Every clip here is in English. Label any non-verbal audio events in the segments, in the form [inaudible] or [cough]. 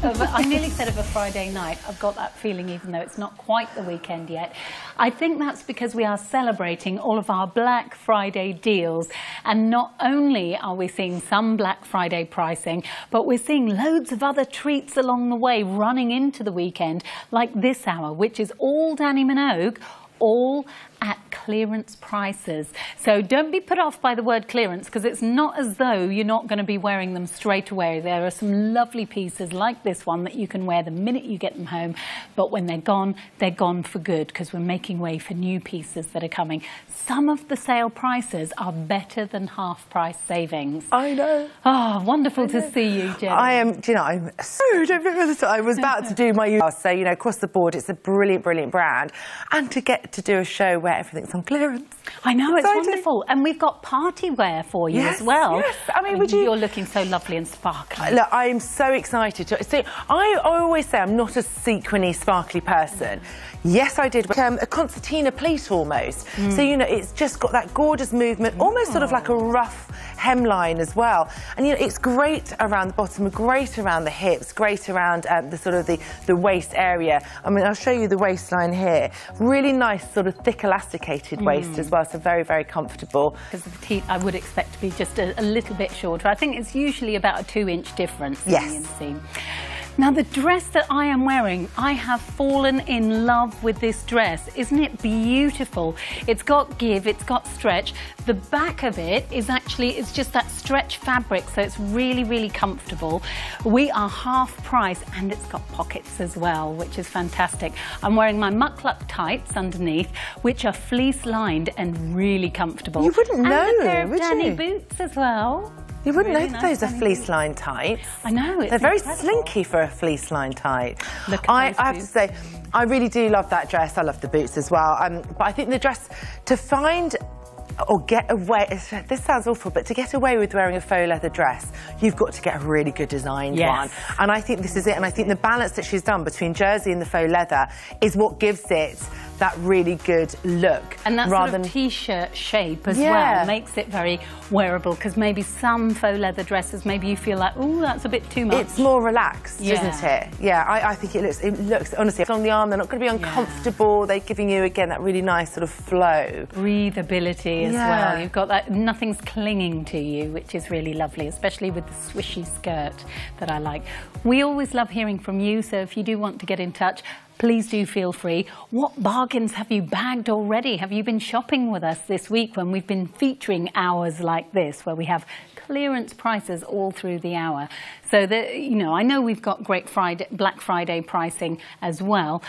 I nearly said of a Friday night. I've got that feeling, even though it's not quite the weekend yet. I think that's because we are celebrating all of our Black Friday deals. And not only are we seeing some Black Friday pricing, but we're seeing loads of other treats along the way running into the weekend, like this hour, which is all Dannii Minogue, all clearance prices. So don't be put off by the word clearance because it's not as though you're not going to be wearing them straight away. There are some lovely pieces like this one that you can wear the minute you get them home, but when they're gone, they're gone for good because we're making way for new pieces that are coming. Some of the sale prices are better than half price savings. I know. Oh, wonderful to see you, Jen. I am, do you know, I'm so I was about to do my so you know across the board it's a brilliant, brilliant brand, and to get to do a show where everything's on clearance. I know, it's wonderful. And we've got party wear for you yes, as well. Yes, I mean, would you... You're looking so lovely and sparkly. Look, I'm so excited. To... See, I, I always say I'm not a sequiny, sparkly person. Yes, I did. Um, a concertina pleat almost. Mm. So, you know, it's just got that gorgeous movement, almost sort of like a rough hemline as well. And, you know, it's great around the bottom, great around the hips, great around um, the sort of the, the waist area. I mean, I'll show you the waistline here. Really nice sort of thick elasticated mm. waist as well, so very, very comfortable. Because the petite, I would expect to be just a, a, little bit shorter. I think it's usually about a two-inch difference yes. in the inseam. Now the dress that I am wearing, I have fallen in love with this dress. Isn't it beautiful? It's got give, it's got stretch. The back of it is actually, it's just that stretch fabric, so it's really, really comfortable. We are half price and it's got pockets as well, which is fantastic. I'm wearing my muckluck tights underneath, which are fleece lined and really comfortable. You wouldn't know, and a pair of would you? boots as well. You wouldn't really know nice those are fleece line tights. I know. They're very incredible. slinky for a fleece line tight. Look I, I, have to say, I really do love that dress. I love the boots as well. Um, but I think the dress, to find or get away, this sounds awful, but to get away with wearing a faux leather dress, you've got to get a really good designed yes. one. And I think this is it. And I think the balance that she's done between jersey and the faux leather is what gives it that really good look. And that rather sort of t-shirt shape as yeah. well makes it very wearable because maybe some faux leather dresses, maybe you feel like, oh, that's a bit too much. It's more relaxed, yeah. isn't it? Yeah, I, I, think it looks, it looks, honestly, along the arm, they're not going to be uncomfortable. Yeah. They're giving you, again, that really nice sort of flow. Breathability as well. You've got that, nothing's clinging to you, which is really lovely, especially with the swishy skirt that I like. We always love hearing from you, so if you do want to get in touch, please do feel free. What bargains have you bagged already? Have you been shopping with us this week when we've been featuring hours like this, where we have clearance prices all through the hour? So, the, you know, I know we've got great Friday, Black Friday pricing as well,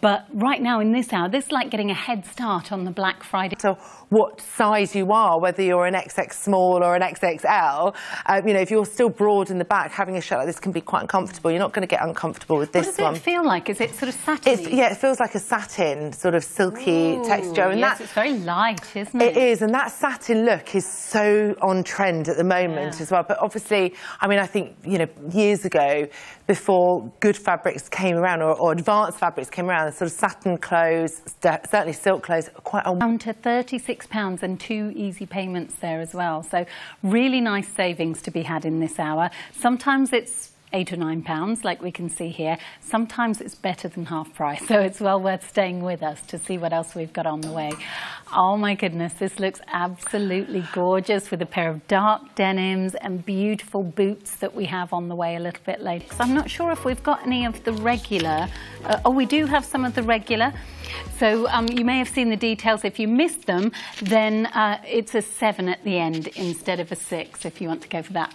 but right now in this hour, this is like getting a head start on the Black Friday. So what size you are, whether you're an XX small or an XXL, um, you know, if you're still broad in the back, having a shirt like this can be quite uncomfortable. You're not going to get uncomfortable with this one. What does one. it feel like? Is it sort of satin? Yeah, it feels like a satin, sort of silky Ooh, texture. And yes, that, it's very light, isn't it? It is, and that satin look is so on trend at the moment yeah. as well. But obviously, I mean, I think, you know, years ago, before good fabrics came around or, or advanced fabrics came around, Uh, sort of satin clothes, certainly silk clothes, quite a... Down to £36 and two easy payments there as well. So really nice savings to be had in this hour. Sometimes it's eight or nine pounds, like we can see here. Sometimes it's better than half price, [laughs] so it's well worth staying with us to see what else we've got on the way. Oh my goodness, this looks absolutely gorgeous with a pair of dark denims and beautiful boots that we have on the way a little bit later. So I'm not sure if we've got any of the regular. Uh, oh, we do have some of the regular. So um, you may have seen the details. If you missed them, then uh, it's a seven at the end instead of a six if you want to go for that.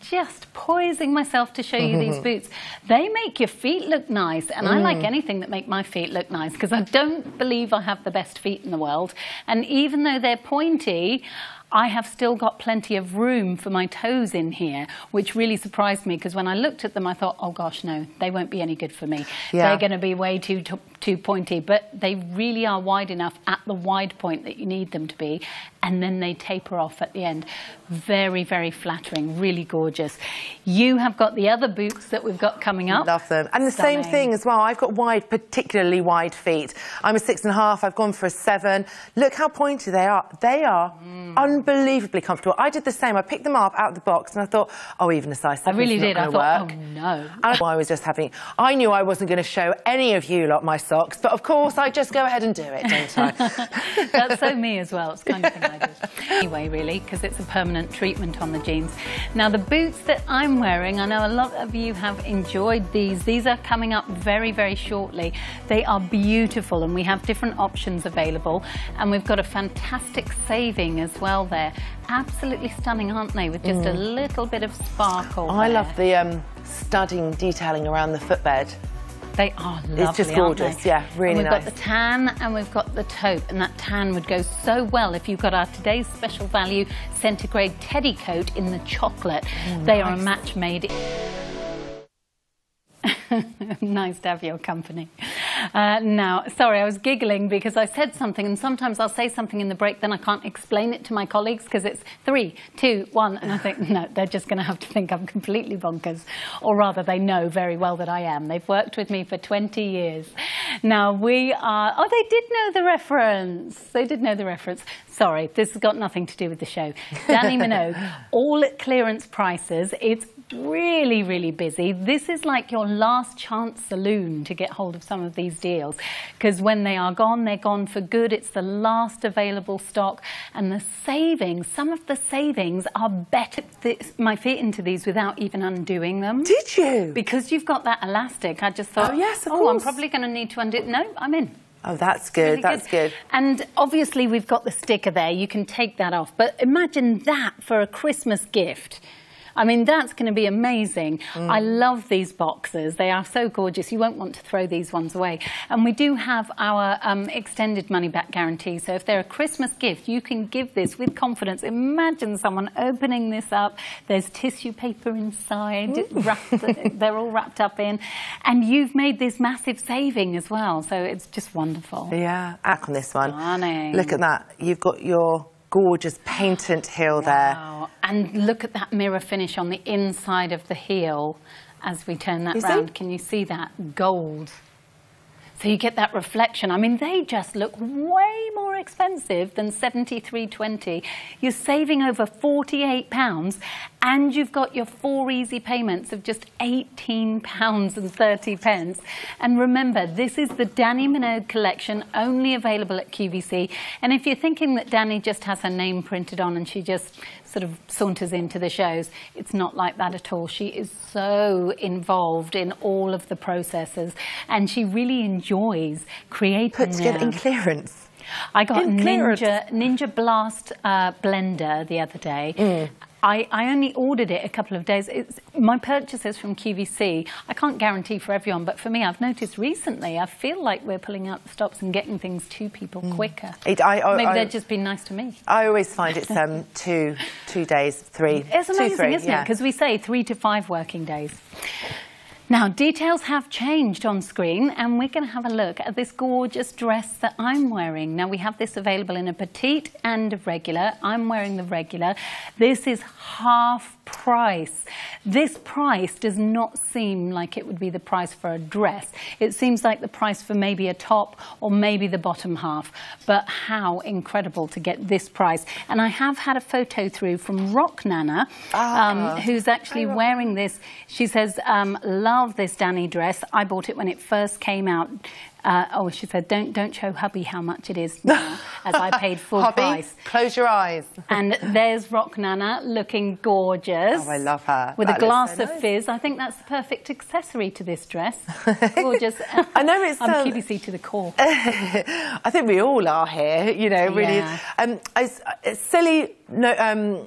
Just poising myself to show you these [laughs] boots. They make your feet look nice, and mm. I like mm. anything that make my feet look nice because I don't believe I have the best feet in the world. And even though they're pointy, I have still got plenty of room for my toes in here, which really surprised me because when I looked at them, I thought, oh gosh, no, they won't be any good for me. Yeah. They're going to be way too too pointy, but they really are wide enough at the wide point that you need them to be, and then they taper off at the end. Very, very flattering, really gorgeous. You have got the other boots that we've got coming up. Love them. And the Stunning. same thing as well. I've got wide, particularly wide feet. I'm a six and a half. I've gone for a seven. Look how pointy they are. They are Mm. unbelievably comfortable. I did the same. I picked them up out of the box and I thought, oh, even a size I seven really is did. I thought, work. oh no. And I was just having, I knew I wasn't going to show any of you lot my socks, but of course I just go ahead and do it, don't I? [laughs] That's so me as well. It's kind of thing I do. Anyway, really, because it's a permanent treatment on the jeans. Now, the boots that I'm wearing, I know a lot of you have enjoyed these. These are coming up very, very shortly. They are beautiful, and we have different options available. And we've got a fantastic saving as well there. Absolutely stunning, aren't they? With just a little bit of sparkle. Mm. I there. love the um, studding detailing around the footbed. They are lovely. It's just aren't gorgeous. they? Yeah, really and we've nice. got the tan and we've got the taupe, and that tan would go so well if you've got our today's special value centigrade teddy coat in the chocolate. Oh, they are a match made. [laughs] nice to have your company. Uh, now, sorry, I was giggling because I said something, and sometimes I'll say something in the break, then I can't explain it to my colleagues because it's three, two, one, and I think, [laughs] no, they're just going to have to think I'm completely bonkers. Or rather, they know very well that I am. They've worked with me for 20 years. Now, we are, oh, they did know the reference. They did know the reference. Sorry, this has got nothing to do with the show. Dannii [laughs] Minogue, all at clearance prices. It's really, really busy. This is like your last chance saloon to get hold of some of these deals because when they are gone, they're gone for good. It's the last available stock and the savings, some of the savings are better. My feet into these without even undoing them. Did you? Because you've got that elastic, I just thought, Oh, yes, of oh, I'm probably going to need to undo. it. No, I'm in. Oh, that's good. Really that's good. And obviously, we've got the sticker there. You can take that off. But imagine that for a Christmas gift. I mean, that's going to be amazing. Mm. I love these boxes. They are so gorgeous. You won't want to throw these ones away. And we do have our um, extended money back guarantee. So if they're a Christmas gift, you can give this with confidence. Imagine someone opening this up. There's tissue paper inside. wrapped, [laughs] they're all wrapped up in. And you've made this massive saving as well. So it's just wonderful. Yeah, act on this one. Stunning. Look at that. You've got your gorgeous patent heel there. And look at that mirror finish on the inside of the heel as we turn that You see? round. Can you see that? Gold. So you get that reflection. I mean, they just look way more expensive than 73.20. You're saving over 48 pounds and you've got your four easy payments of just 18 pounds and 30 pence. And remember, this is the Dannii Minogue collection only available at QVC. And if you're thinking that Dannii just has her name printed on and she just sort of saunters into the shows, it's not like that at all. She is so involved in all of the processes and she really enjoys creating Put together in clearance. I got a in clearance. Ninja Ninja Blast uh, blender the other day. Mm. I, I only ordered it a couple of days. It's, my purchases from QVC, I can't guarantee for everyone, but for me, I've noticed recently, I feel like we're pulling out the stops and getting things to people quicker. Mm. It- I- I- Maybe they've just been nice to me. I always find it's um, [laughs] two, two days, three. It's two, amazing, three, isn't yeah. it? Because we say three to five working days. Now, details have changed on screen, and we're going to have a look at this gorgeous dress that I'm wearing. Now, we have this available in a petite and a regular. I'm wearing the regular. This is half price. This price does not seem like it would be the price for a dress. It seems like the price for maybe a top or maybe the bottom half. But how incredible to get this price. And I have had a photo through from Rock Nana, um, who's actually wearing this. She says, um, love this Dannii dress. I bought it when it first came out. Uh, oh, she said, don't, don't show hubby how much it is now, as I paid [laughs] full Hobby, price. close your eyes. [laughs] And there's Rock Nana looking gorgeous. Oh, I love her. With That a glass so of nice. fizz. I think that's the perfect accessory to this dress. [laughs] Gorgeous. I know it's, I'm um, QVC to the core. I think we all are here, you know, really. Yeah. Um, silly, no, um,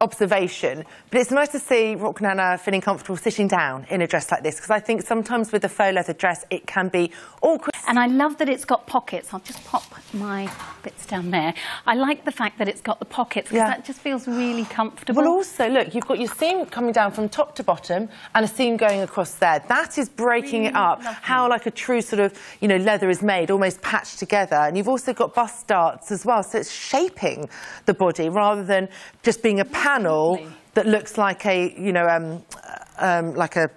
observation, but it's nice to see Rock Nana feeling comfortable sitting down in a dress like this because I think sometimes with a faux leather dress it can be awkward. And I love that it's got pockets. I'll just pop my bits down there. I like the fact that it's got the pockets because Yeah. that just feels really comfortable. Well, also, look, you've got your seam coming down from top to bottom and a seam going across there. That is breaking it up. How, like, a true sort of, you know, leather is made, almost patched together. And you've also got bust darts as well, so it's shaping the body rather than just being a panel Lovely. that looks like a, you know, um, um, like a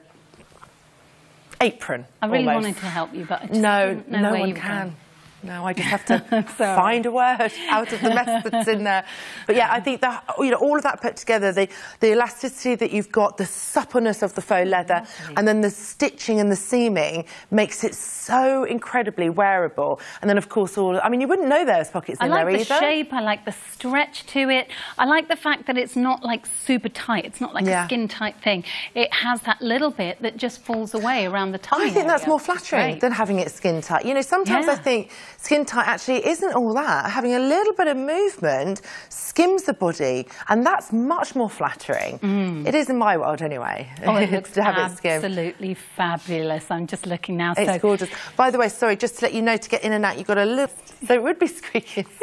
apron. I really almost. wanted to help you, but I just No, no one can. going. No, I just have to [laughs] find a word out of the mess that's in there. But yeah, I think that you know all of that put together, the the elasticity that you've got, the suppleness of the faux leather, and then the stitching and the seaming makes it so incredibly wearable. And then of course all I mean you wouldn't know there's pockets I in like there the either. I like the shape, I like the stretch to it. I like the fact that it's not like super tight. It's not like Yeah. a skin tight thing. It has that little bit that just falls away around the tummy I think that's more flattering than having it skin tight. You know, sometimes I think skin tight actually isn't all that. Having a little bit of movement skims the body, and that's much more flattering. It is in my world anyway. Mm. Oh, it [laughs] looks to have it absolutely fabulous. I'm just looking now. It's so gorgeous. By the way, sorry, just to let you know, to get in and out, you've got a little. So it would be squeaky. [laughs]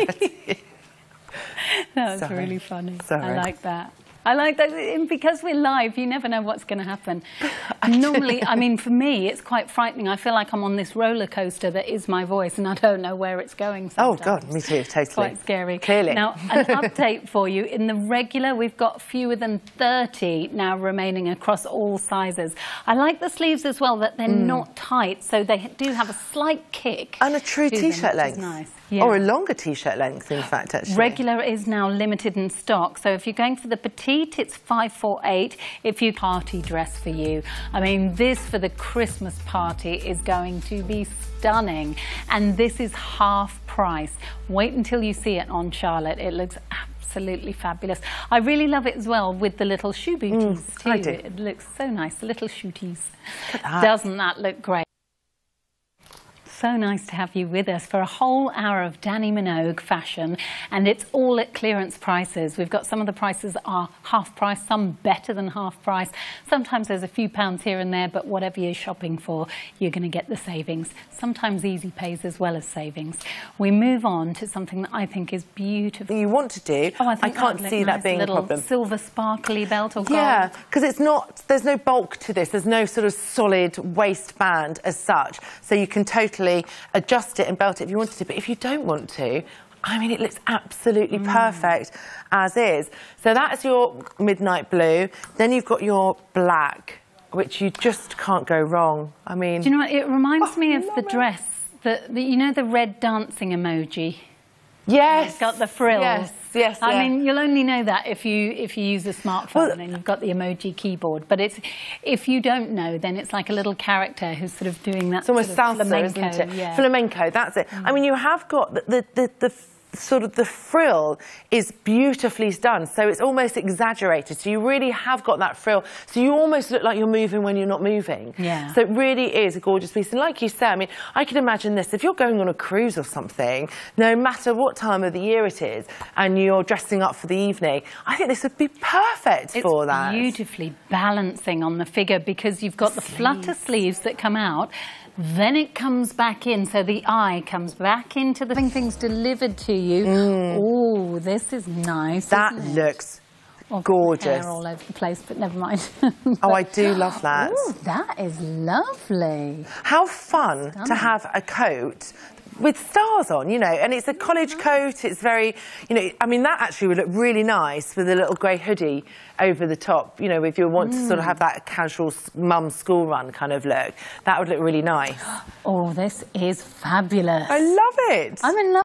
that was Sorry. really funny. Sorry. I like that. I like that because we're live. You never know what's going to happen. [laughs] Normally, I [laughs] mean, for me, it's quite frightening. I feel like I'm on this roller coaster that is my voice, and I don't know where it's going. Oh, God, me too, totally. Quite scary. Clearly. Now, an [laughs] update for you. In the regular, we've got fewer than 30 now remaining across all sizes. I like the sleeves as well, that they're not tight, so they do have a slight kick. Mm. and a true t-shirt length. Nice. Or a longer t-shirt length, in fact, actually. Regular is now limited in stock. So if you're going for the petite, it's 548. If you party dress for you. I mean, this for the Christmas party is going to be stunning. And this is half price. Wait until you see it on Charlotte. It looks absolutely fabulous. I really love it as well with the little shoe booties too. Mm, I do. It looks so nice, the little shooties. that. Doesn't that look great? So nice to have you with us for a whole hour of Dannii Minogue fashion, and it's all at clearance prices. We've got some of the prices are half price, some better than half price. Sometimes there's a few pounds here and there, but whatever you're shopping for, you're going to get the savings. Sometimes easy pays as well as savings. We move on to something that I think is beautiful. You want to do. Oh, I, think can't see that being a little problem. Silver sparkly belt or gold. Yeah, because it's not, there's no bulk to this. There's no sort of solid waistband as such. So you can totally adjust it and belt it if you wanted to. But if you don't want to, I mean, it looks absolutely Mm. perfect as is. So that's your midnight blue. Then you've got your black, which you just can't go wrong. I mean, Do you know what? It reminds Oh, me of the it. dress, the, the, you know, the red dancing emoji. Yes. It's got the frills. Yes, yes. I yeah. mean, you'll only know that if you if you use a smartphone Well- and you've got the emoji keyboard. But it's if you don't know, then it's like a little character who's sort of doing that. It's almost sort of salsa, flamenco. isn't it? Yeah. Mm. Flamenco, that's it. I mean, you have got the, the, the, sort of the frill is beautifully done, so it's almost exaggerated. So you really have got that frill. So you almost look like you're moving when you're not moving. Yeah. So it really is a gorgeous piece. And like you said, I mean, I can imagine this if you're going on a cruise or something, no matter what time of the year it is, and you're dressing up for the evening, I think this would be perfect It's for that. beautifully balancing on the figure because you've got the flutter sleeves that come out, then it comes back in, so the eye comes back into the thing, things delivered to you. Oh, this is nice. Mm. that isn't it? looks gorgeous. Hair all over the place, but never mind. [laughs] Oh, I do love [gasps] that. Ooh, that is lovely. How fun to have a coat with stars on, you know, and it's a college coat. It's very, you know, I mean, that actually would look really nice with a little grey hoodie over the top, you know, if you want to sort of have mm. that casual mum school run kind of look. That would look really nice. [gasps] Oh, this is fabulous. I love it. I'm in love.